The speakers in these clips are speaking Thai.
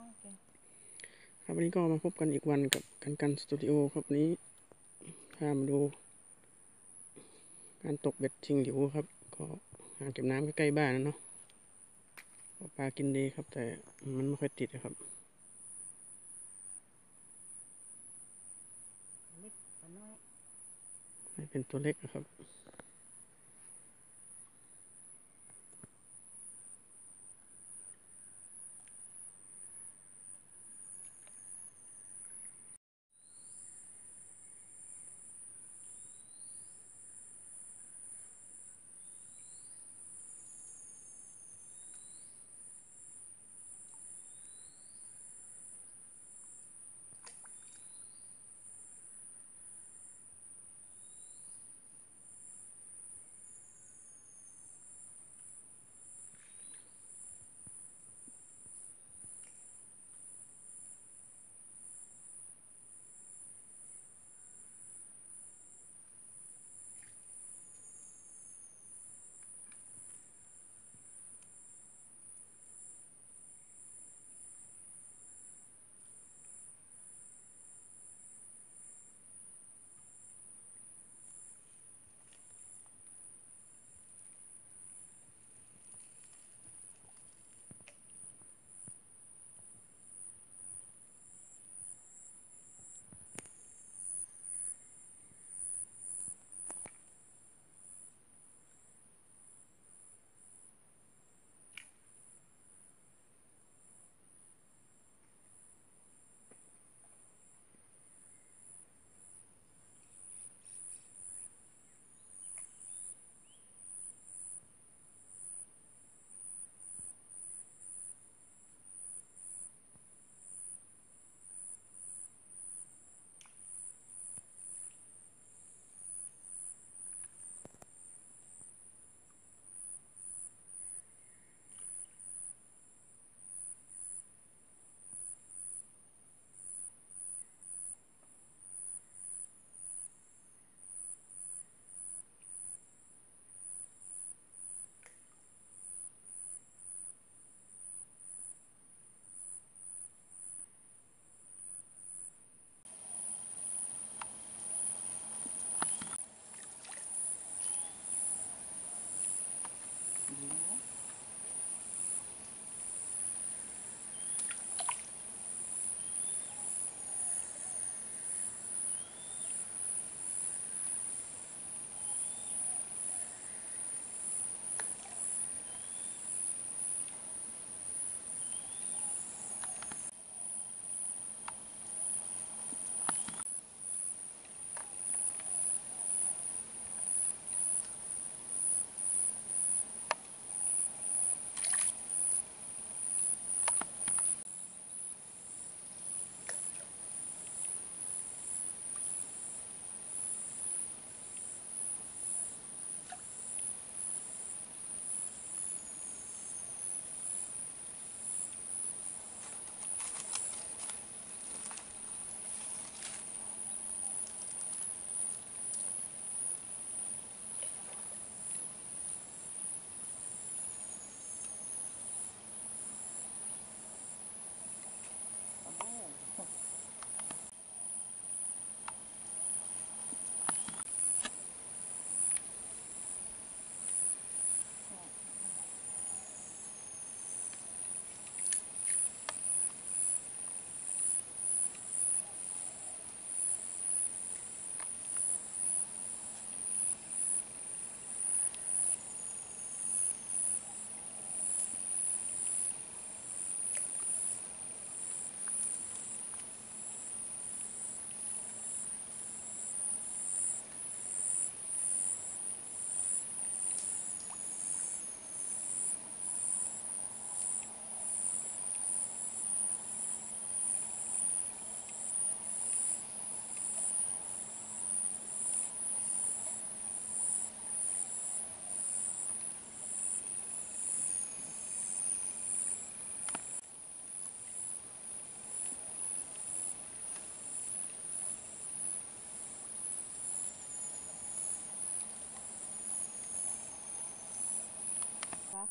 น้อยแกครับวันนี้ก็มาพบกันอีกวันกับกันกันสตูดิโอครับวันนี้พามาดู การตกเบ็ดชิงหลิวครับ ก็หาเก็บน้ำใกล้ๆบ้านนะเนาะก็ปลากินดีครับ แต่มันไม่ค่อยติดนะครับเล็กกว่าน้อยไม่เป็นตัวเล็กนะครับ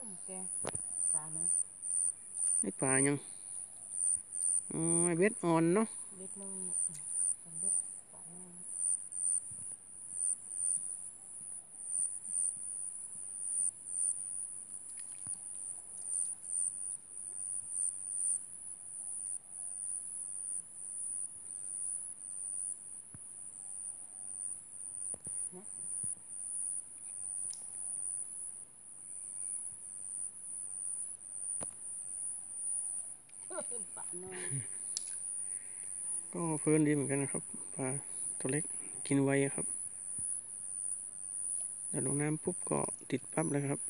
ปลาขึ้นแกปลาเนื้อะไอ้ปลายังอ๋อเบ็ดอ่อนเนาะเบ็ดน้อยอืมทำเบ็ดปลาน้อย ปลาน้อย ก็เฟินดีเหมือนกันนะครับปลาตัวเล็กกินไวครับเดี๋ยวลงน้ำปุ๊บก็ติดปั๊บเลยครับ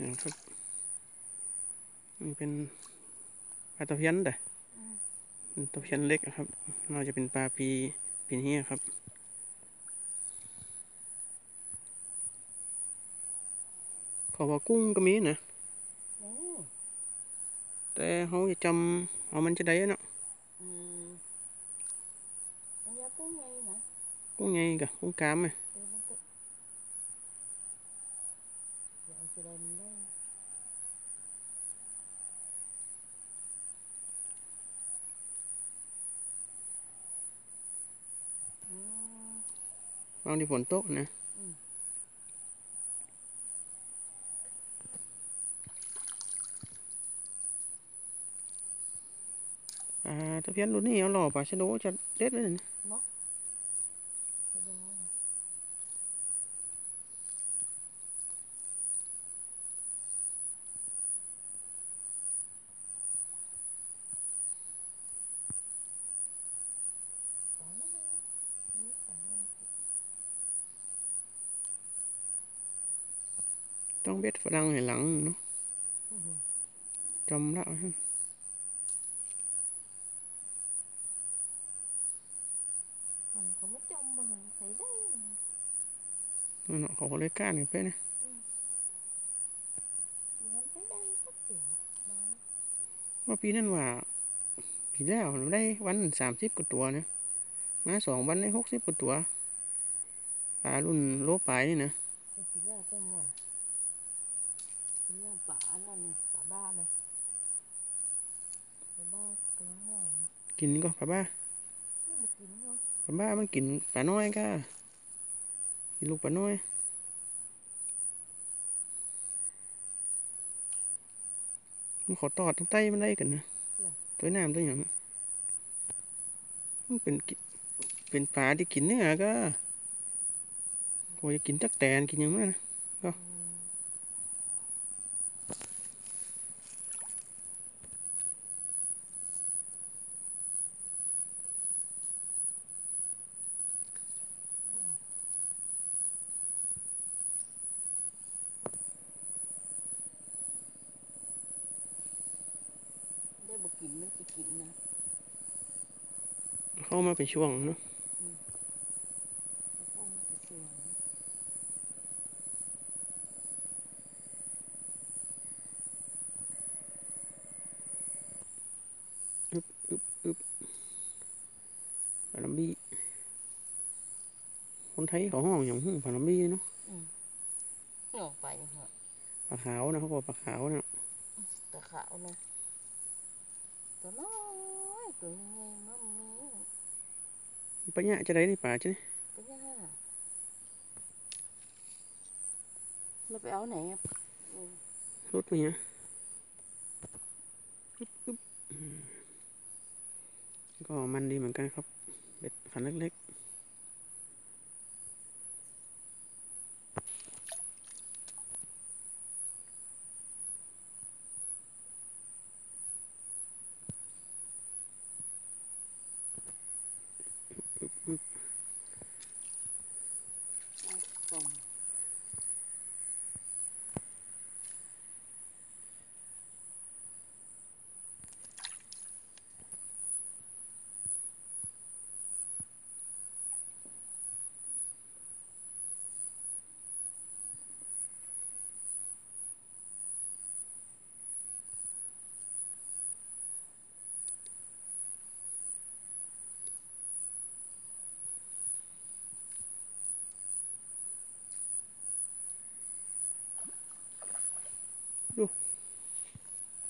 นะครับ นเป็นปลาตะเพียนแต่อืมเป็นตะเพียนเล็กอะครับน่าจะเป็นปลาปีปีนี้ครับขอว่ากุ้งก็มีนะนี่แต่เขาจะจำเอามันจะได้เนาะอืมอันนี้กุ้งไงนะกุ้งไงกะกุ้งกามไหมเออมันก็เดี๋ยวเอาจะได้มันได้อืม วางที่ฝนตกนะอ่าตะเพียนรุ่นนี้เอาหล่อป่ะชะโดจะเด็ดเลยนะ ไปดูนะปลาน้อยนี่ปลาน้อย ต้องเบ็ดฝรั่งให้หลังเนาะอื้อหือจำละฮะมันเขาไม่จม mà mình thấy đây nè. นั่นเนาะเขาก็เลยก้านกันไปนะ mình thấy đây rất kiểu bán ว่าปีนั้นว่าปีแล้วได้วันสามสิบกว่าตัวนะมาสองวันได้หกสิบกว่าตัวปลารุ่นโลปลายนี่นะ cái chỉ là tôi muốn chỉ là bả này này bả ba này bả ba cái nó nhỏ กินก็ปลาบ้า nó một kín thôi ปลาบ้ามันกินปลาน้อยก็กินลูกปลาน้อยมันขอตอดตั้งใต้มันได้กันนะตัวน้ำตัวอย่างมันเป็นกิเป็นปลาที่กินเนื้อก็โอ้ยกินจักแตนกินอย่างนั้นนะ ừ. đây một kín nó chỉ kín nè เข้ามาเป็นช่วงเนาะ nó không cái sườn ปลาลัมบี้คนไทยเขาห้องอย่างหูปลาลัมบี้เนาะ nhỏ phải hả ปลาขาวนะเขาบอกปลาขาวนะ tờ khảo này tờ nói tuổi nghe nó mí ปลาเนี่ยจะได้ในป่าใ ช่ไหม cái nha nó phải áo này em ừ. รถไปเนี่ยปึ๊บปึ๊บอืมก็มันดีเหมือนกันครับเบ็ดขันเล็กปึ๊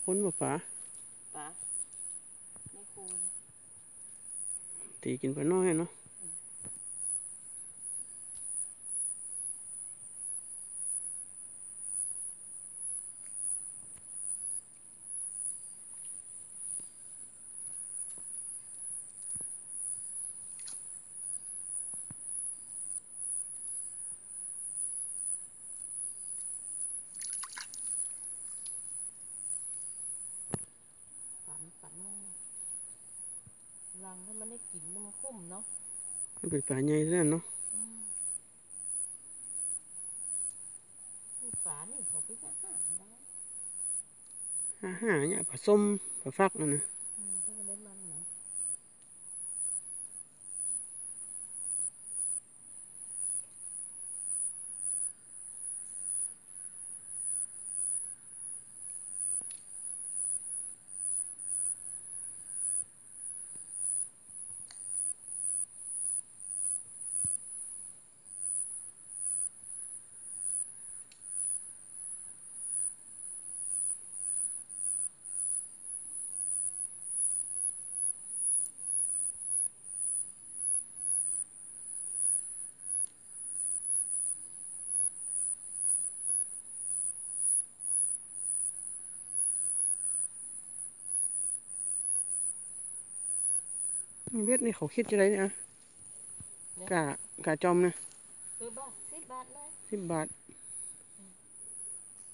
คนบ่ป๋าป๋าในครูนะตีกินปลาน้อยเนาะ ป๋าป๋าน้อยรังถ้ามันได้กินมันคุ้มเนาะมันเป็นปลาใหญ่เท่านั้นเนาะอืมนี่ป๋านี่เขาไปหาหาได้ห้าห้าเนี่ยปลาส้มปลาฟักนั่นนะ เวทนี่เขาคิดจะไรเนี่ยอะกะกะจอมนะคือบาทสิบบาทเลยสิบบาท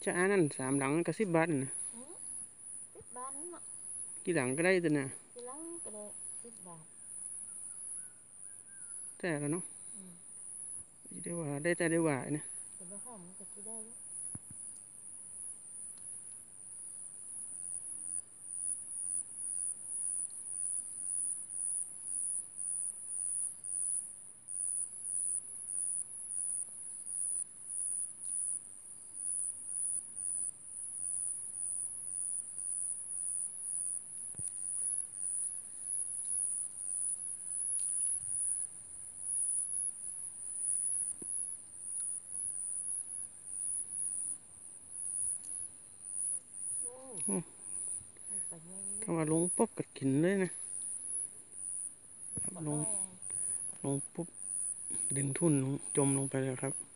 จะอันนั้นสามหลังก็สิบบาทนั่นนะอืมสิบบาทเนาะกี่หลังก็ได้แต่น่ะทีหลังก็ได้สิบบาทแต่ละเนาะอืมได้ว่าได้แต่ได้ว่าเนี่ย แต่ว่าห้อมมันก็จะได้อยู่ โอ้ให้ไปไง ถ้าว่าลงปุ๊บก็กินเลยนะปะลน้งอยลงปุ๊บดึงทุ่นลงจมลงไปเลยครับ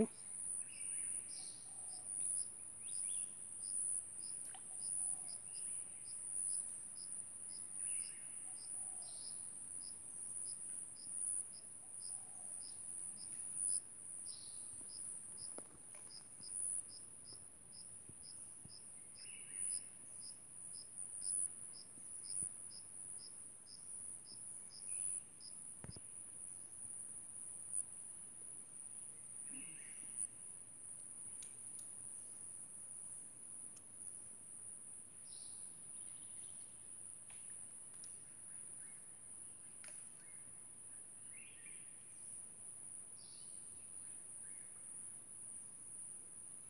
นี่แ